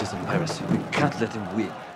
this is embarrassing. We can't let him win.